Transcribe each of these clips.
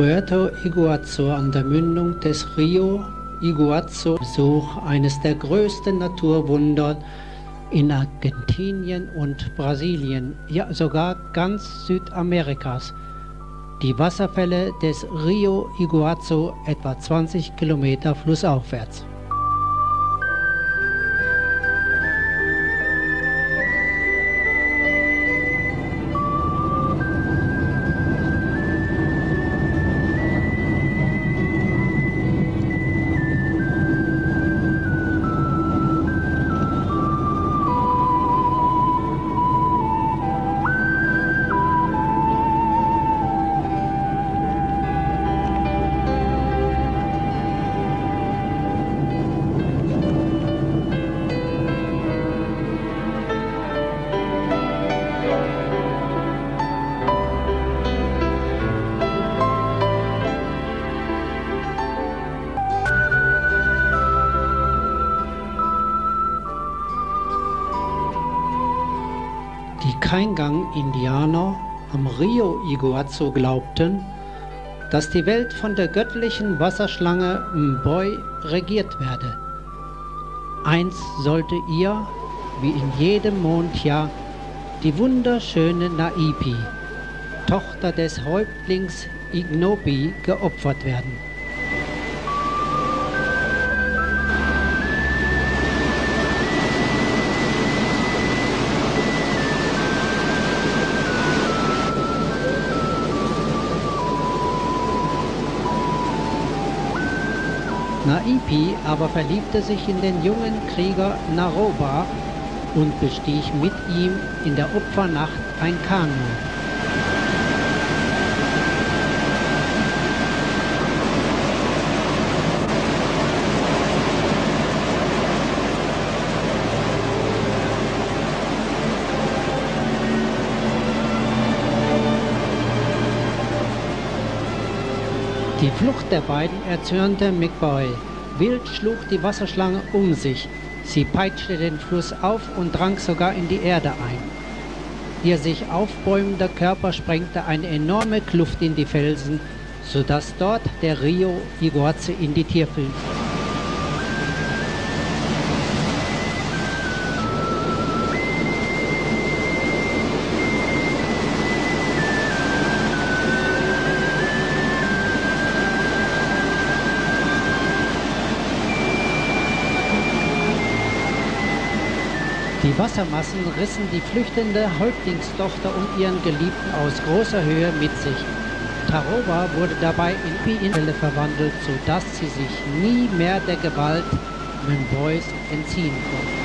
Puerto Iguazu an der Mündung des Rio Iguazu Besuch eines der größten Naturwunder in Argentinien und Brasilien, ja sogar ganz Südamerikas. Die Wasserfälle des Rio Iguazu etwa 20 Kilometer flussaufwärts. Kaingang-Indianer am Rio Iguazu glaubten, dass die Welt von der göttlichen Wasserschlange Mboi regiert werde. Einst sollte ihr, wie in jedem Mondjahr, die wunderschöne Naipi, Tochter des Häuptlings Ignobi, geopfert werden. Naipi aber verliebte sich in den jungen Krieger Naroba und bestieg mit ihm in der Opfernacht ein Kanu. Die Flucht der beiden erzürnte McBoy. Wild schlug die Wasserschlange um sich. Sie peitschte den Fluss auf und drang sogar in die Erde ein. Ihr sich aufbäumender Körper sprengte eine enorme Kluft in die Felsen, sodass dort der Rio Iguazu in die Tierfilm Wassermassen rissen die flüchtende Häuptlingstochter und ihren Geliebten aus großer Höhe mit sich. Taroba wurde dabei in Biinelle verwandelt, sodass sie sich nie mehr der Gewalt Mümbois entziehen konnte.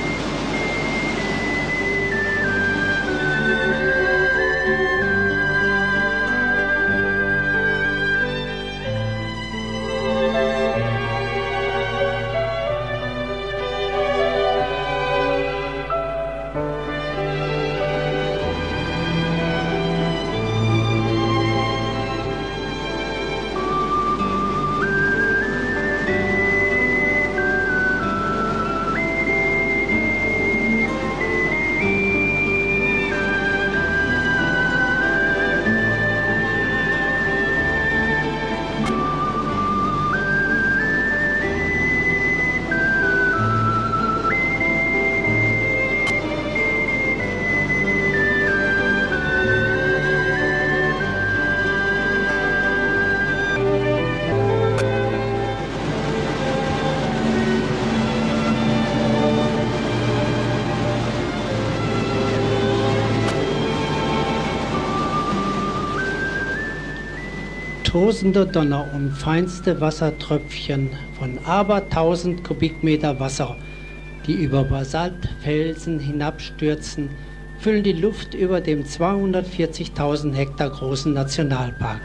Tosender Donner und feinste Wassertröpfchen von abertausend Kubikmeter Wasser, die über Basaltfelsen hinabstürzen, füllen die Luft über dem 240.000 Hektar großen Nationalpark.